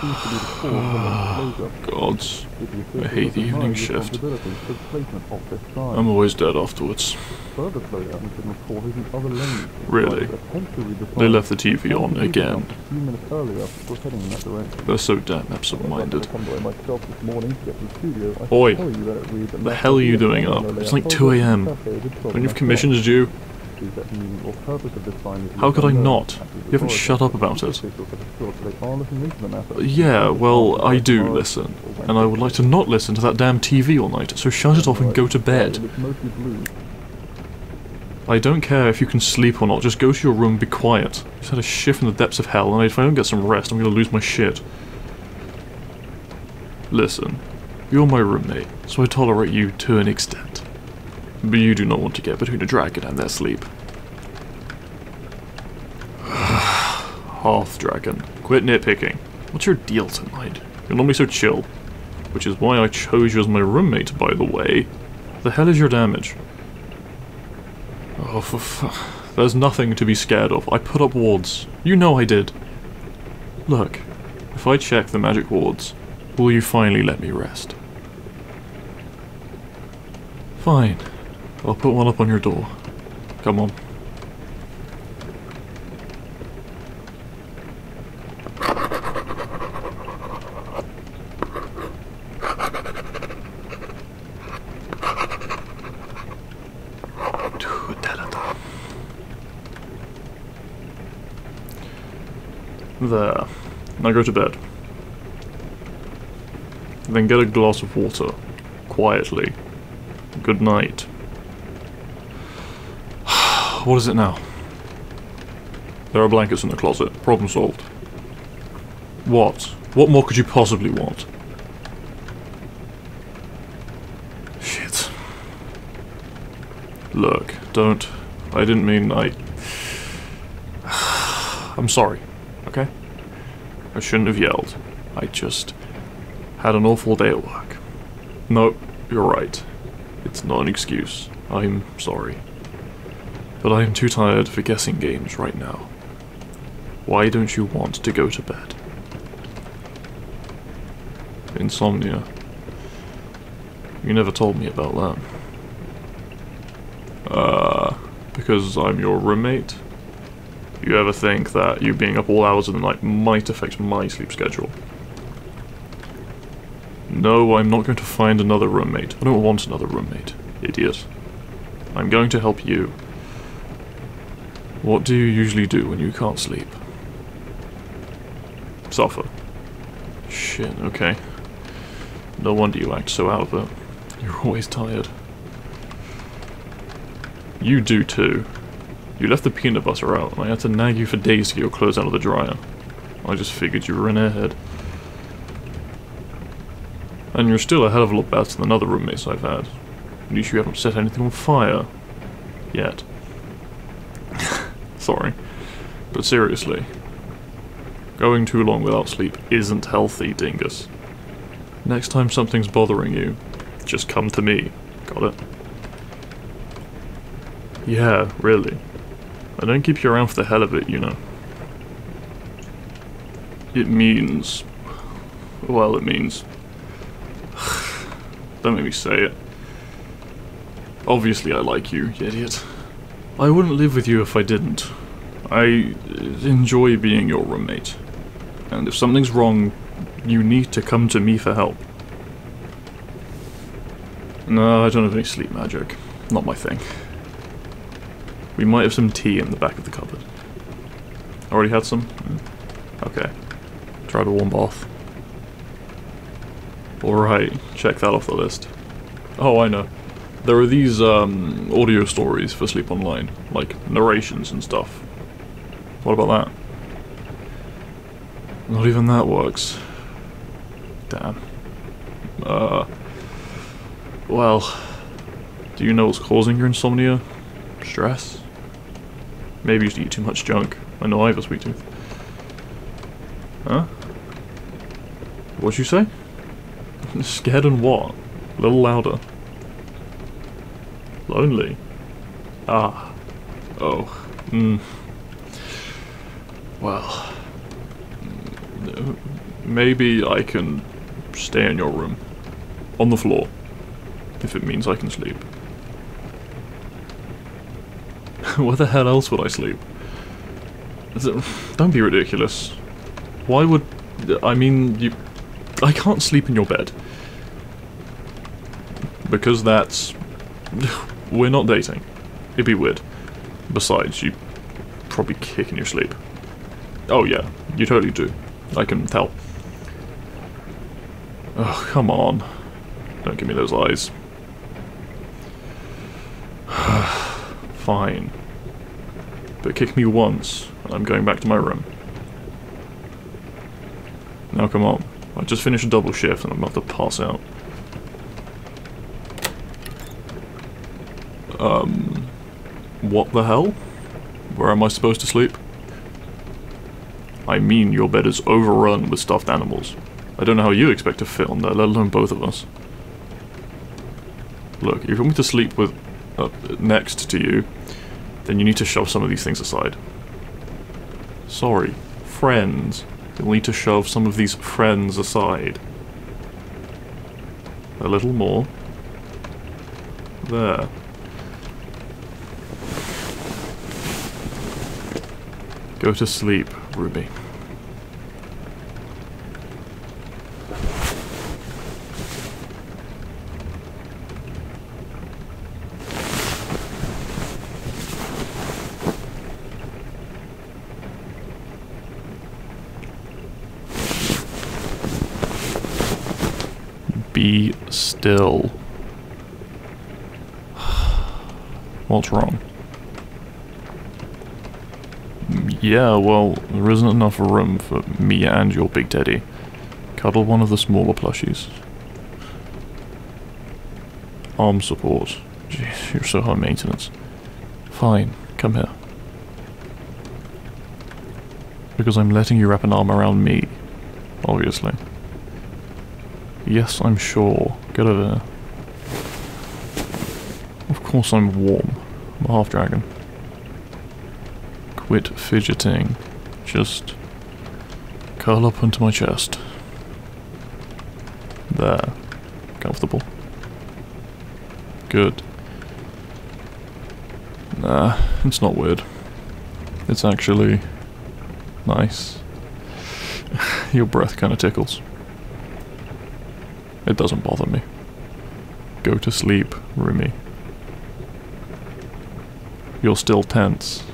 closure. Gods. I hate the evening shift. I'm always dead afterwards. Really? They left the TV on again. They're so damn absent-minded. When Oi. The hell are you doing up? It's like 2 a.m. Don't you have commissions due? Let the meaning or purpose of this is How could I not? You haven't shut up about it. Officials have assured that they are looking into the matter. Yeah, well, I do listen. And I would like to not listen to that damn TV all night, so shut it off and go to bed. It's mostly blue. I don't care if you can sleep or not, just go to your room be quiet. I just had a shift in the depths of hell, and if I don't get some rest, I'm gonna lose my shit. Listen, you're my roommate, so I tolerate you to an extent. But you do not want to get between a dragon and their sleep. Half dragon. Quit nitpicking. What's your deal tonight? You're normally so chill. Which is why I chose you as my roommate, by the way. The hell is your damage? Oh, for There's nothing to be scared of. I put up wards. You know I did. Look, if I check the magic wards, will you finally let me rest? Fine. I'll put one up on your door. Come on. There. Now go to bed. Then get a glass of water. Quietly. Good night. What is it now? There are blankets in the closet. Problem solved. What? What more could you possibly want? Shit. Look, don't. I didn't mean I. I'm sorry, okay? I shouldn't have yelled. I just had an awful day at work. No, you're right. It's not an excuse. I'm sorry. But I am too tired for guessing games right now. Why don't you want to go to bed? Insomnia. You never told me about that. Uh, because I'm your roommate? You ever think that you being up all hours of the night might affect my sleep schedule? No, I'm not going to find another roommate. I don't want another roommate, idiot. I'm going to help you. What do you usually do when you can't sleep? Suffer. Shit, okay. No wonder you act so out of it. You're always tired. You do too. You left the peanut butter out, and I had to nag you for days to get your clothes out of the dryer. I just figured you were an airhead. And you're still a hell of a lot better than other roommates I've had. At least you haven't set anything on fire. Yet. Sorry. But seriously. Going too long without sleep isn't healthy, dingus. Next time something's bothering you, just come to me. Got it? Yeah, really. I don't keep you around for the hell of it, you know. It means... Well, it means... don't make me say it. Obviously I like you, you idiot. I wouldn't live with you if I didn't. I enjoy being your roommate. And if something's wrong, you need to come to me for help. No, I don't have any sleep magic. Not my thing. We might have some tea in the back of the cupboard. Already had some? Mm. Okay. Try a warm bath. Alright, check that off the list. Oh, I know. There are these um, audio stories for Sleep Online, like narrations and stuff. What about that? Not even that works. Damn. Uh. Well, do you know what's causing your insomnia? Stress? Maybe you just eat too much junk. I know I have a sweet tooth. Huh? What'd you say? Scared and what? A little louder. Lonely. Ah. Oh. Hmm. Well. mm, maybe I can stay in your room. On the floor. If it means I can sleep. Where the hell else would I sleep? Don't be ridiculous. Why would... I mean, you... I can't sleep in your bed. Because that's... We're not dating. It'd be weird. Besides, you probably kick in your sleep. Oh yeah, you totally do. I can tell. Oh, come on. Don't give me those eyes. Fine. But kick me once, and I'm going back to my room. Now come on. I just finished a double shift and I'm about to pass out. Um... What the hell? Where am I supposed to sleep? I mean, your bed is overrun with stuffed animals. I don't know how you expect to fit on there, let alone both of us. Look, if you want me to sleep with uh, next to you, then you need to shove some of these things aside. Sorry, friends. You'll need to shove some of these friends aside. A little more. There. Go to sleep, Ruby. Be still. What's wrong? Yeah, well, there isn't enough room for me and your big teddy. Cuddle one of the smaller plushies. Arm support. Jeez, you're so high maintenance. Fine, come here. Because I'm letting you wrap an arm around me, obviously. Yes, I'm sure. Get over here. Of course I'm warm. I'm a half-dragon. Quit fidgeting. Just curl up onto my chest. There. Comfortable. Good. Nah, it's not weird. It's actually nice. Your breath kind of tickles. It doesn't bother me. Go to sleep, roomie. You're still tense.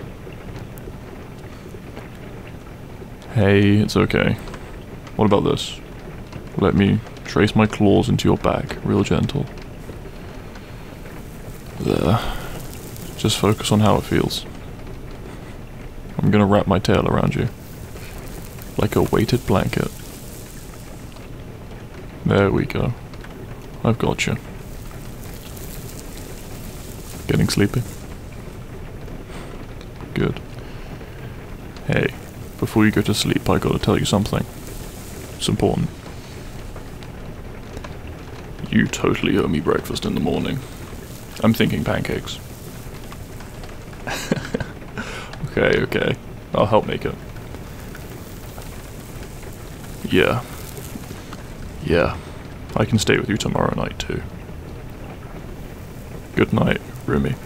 Hey, it's okay. What about this? Let me trace my claws into your back, real gentle. There. Just focus on how it feels. I'm gonna wrap my tail around you. Like a weighted blanket. There we go. I've got you. Getting sleepy? Good. Hey, before you go to sleep, I gotta tell you something. It's important. You totally owe me breakfast in the morning. I'm thinking pancakes. okay, okay. I'll help make it. Yeah. Yeah. I can stay with you tomorrow night too. Good night, roomie.